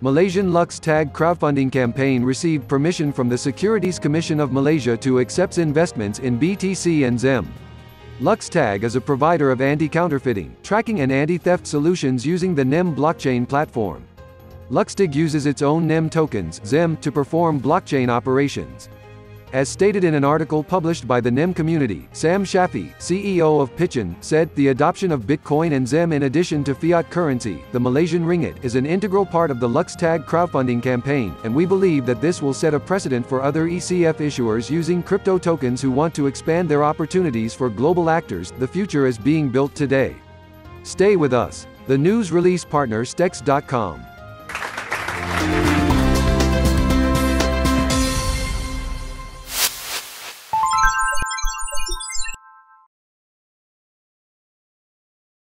Malaysian LuxTag crowdfunding campaign received permission from the Securities Commission of Malaysia to accept investments in BTC and XEM. LuxTag is a provider of anti-counterfeiting, tracking and anti-theft solutions using the NEM blockchain platform. LuxTag uses its own NEM tokens XEM, to perform blockchain operations. As stated in an article published by the NEM community, Sam Shafi, CEO of pitchIN, said, the adoption of Bitcoin and XEM in addition to fiat currency, the Malaysian ringgit, is an integral part of the LuxTag crowdfunding campaign, and we believe that this will set a precedent for other ECF issuers using crypto tokens who want to expand their opportunities for global actors. The future is being built today. Stay with us. The news release partner Stex.com.